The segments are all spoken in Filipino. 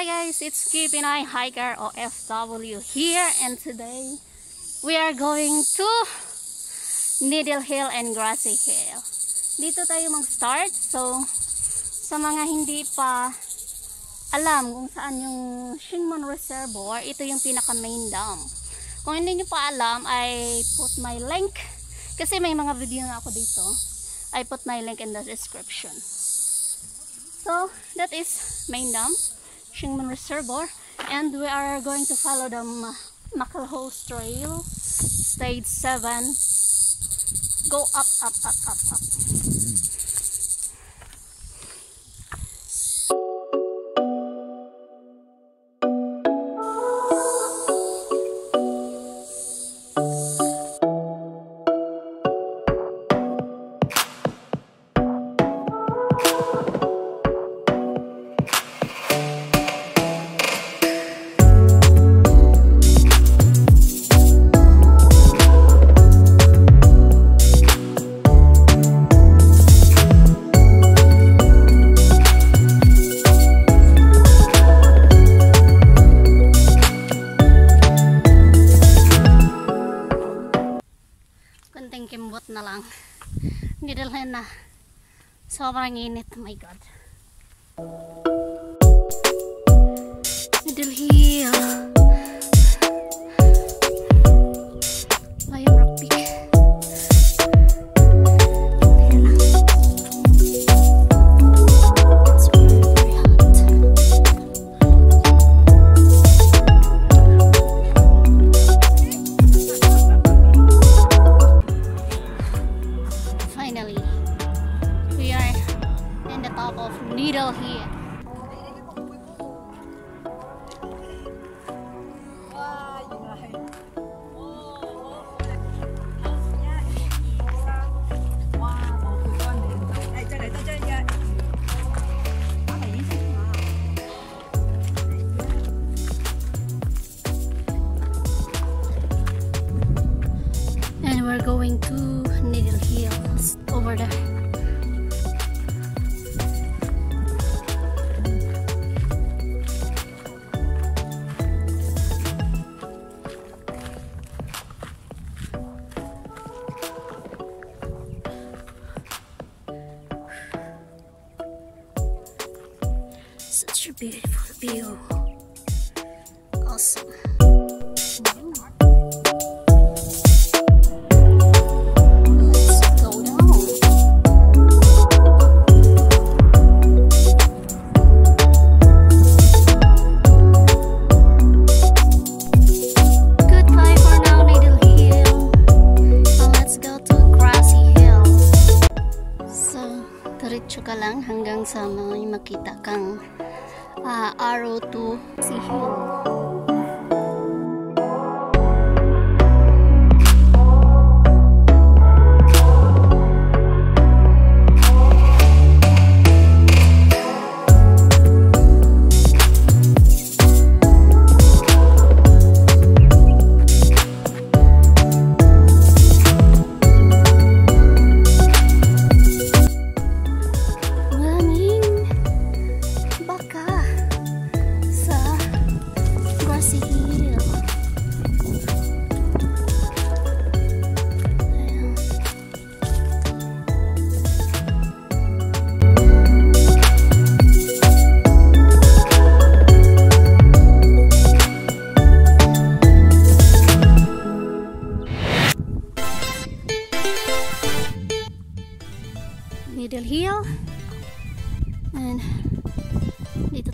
Hi guys, it's Kipinay Hiker OFW here and today we are going to Needle Hill and Grassy Hill. Dito tayo mag-start. So, sa mga hindi pa alam kung saan yung Shinmon Reservoir, ito yung pinaka main dam. Kung hindi nyo pa alam, I put my link kasi may mga video na ako dito. I put my link in the description. So, that is main dam. Shingman Reservoir and we are going to follow the Macalhose Trail stage 7 go up up up up up na lang. Nidalhin na. Sobrang init. Oh my God. Middle are going to Needle Hills over there. such a beautiful view. Awesome. Makita kang uh, arrow to see hill.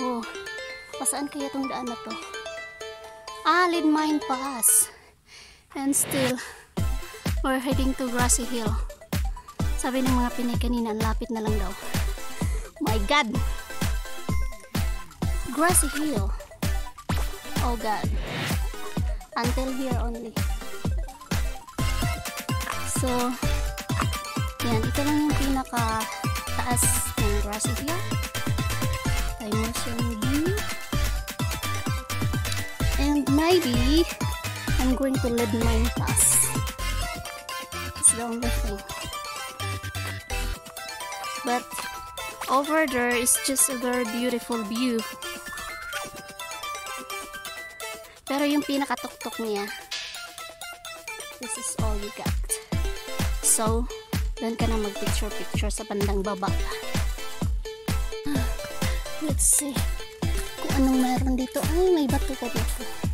Oh, pasaan kaya tong daan na to? Alin Mine Pass. And still, we're heading to Grassy Hill. Sabi ng mga Pinay kanina, lapit na lang daw. My God! grassy hill. Oh God. Until here only. So, yan. Ito lang yung pinaka taas ng grassy hill. Maybe, I'm going to lead mine pass. It's the only. But, over there is just a very beautiful view. Pero yung pinakatuktok niya, this is all you got. So, doon ka na mag-picture-picture sa bandang baba. Let's see kung anong meron dito. Ay, may bato pa dito.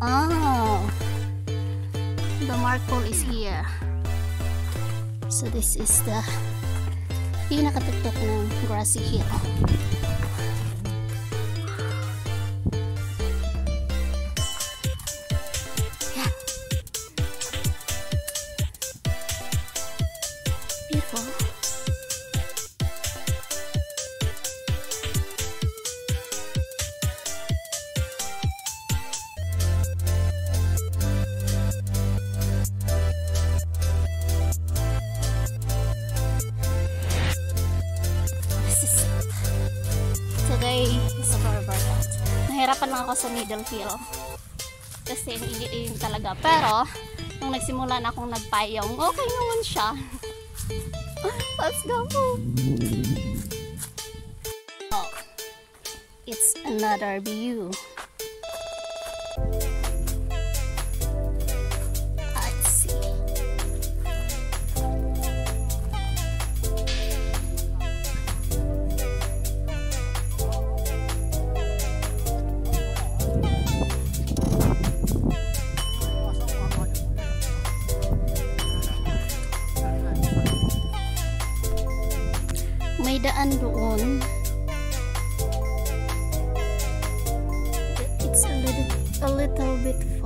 Oh, the Markle is here. So, this is the pinakatuktok ng grassy hill. Lang ako sa middle hill. Kasi hindi talaga. Pero, nung nagsimula na akong nagpayong, okay naman siya. Let's go! Oh, it's another view. little bit